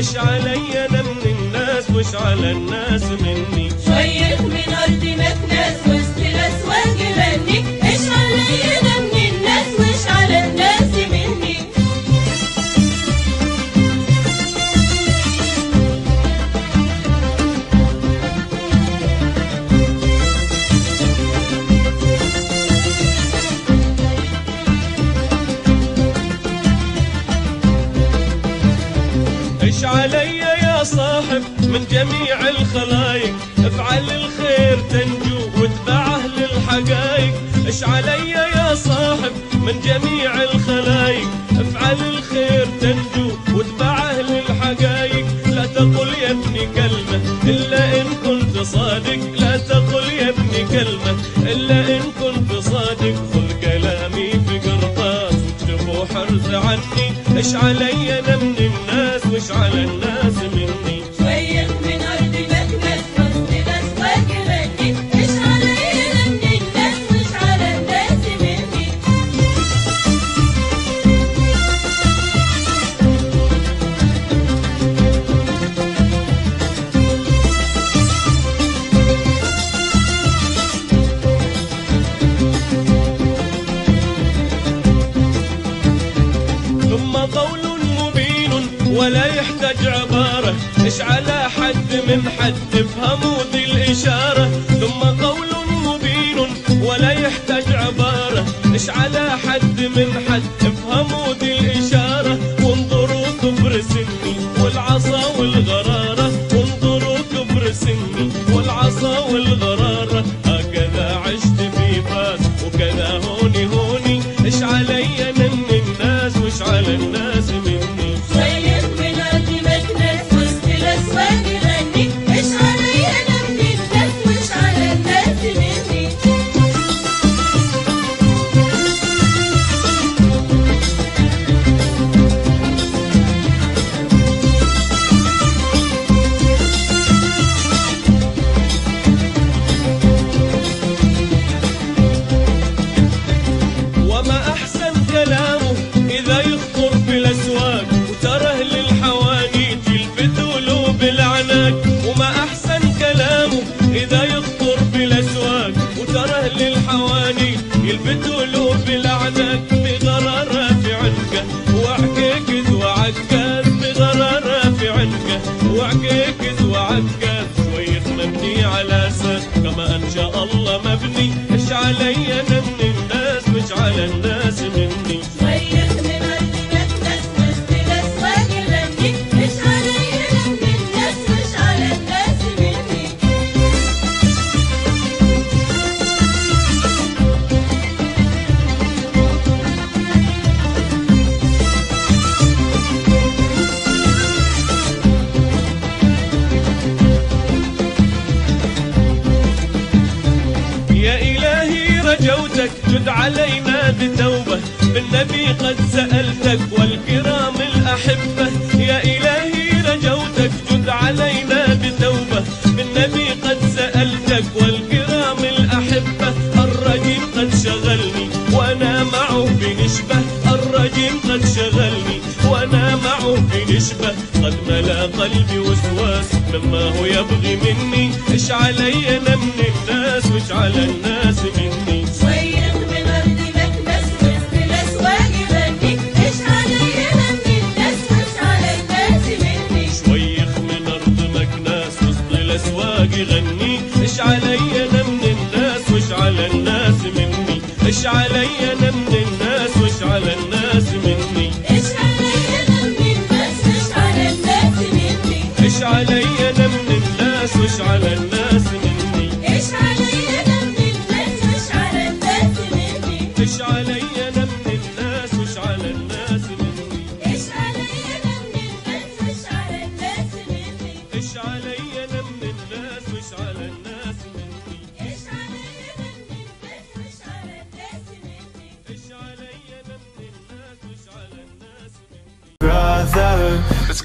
مش عليا أنا من الناس مش على الناس مني؟ شيخ من أرض ما تناس وسط ناس واجب إيش علي يا صاحب من جميع الخلايق. افعل الخير تنجو واتبعه للحقايق إيش علي يا صاحب من جميع الخلايق. افعل الخير تنجو واتبعه للحقايق لا تقل يا ابني كلمة إلا إن كنت صادق. لا تقل يا ابني كلمة إلا إن كنت صادق. خذ كلامي في قرطاس واكتبوا حرز عني. إيش علي أنا من مش على الناس مني. شوية من أرض مكنس وسط ناس واجبتي مش على من الناس مش على الناس مني. ثم قول ولا يحتاج عبارة إيش على حد من حد افهموا. بالعناق بغرارة في عنقه وعكيكز وعكاز بغرارة في عنقه وعكيكز وعكاز شويخ مبني على أساس كما أنشأ الله مبني إيش علي أنا من الناس مش على الناس مني؟ رجوتك جد علينا بتوبة. بالنبي قد سألتك والكرام الأحبة. يا إلهي رجوتك جد علينا بتوبة. بالنبي قد سألتك والكرام الأحبة. الرجيم قد شغلني وأنا معه بنشبة. الرجيم قد شغلني وأنا معه بنشبة. قد ملا قلبي وسواس مما هو يبغي مني. إيش علي أنا من الناس وإيش على الناس مني؟ على الناس مني. إيش علي أنا من الناس وإيش على الناس مني. إيش علي أنا من الناس وإيش على الناس مني. إيش علي من الناس إيش علي الناس مني. إيش علي علي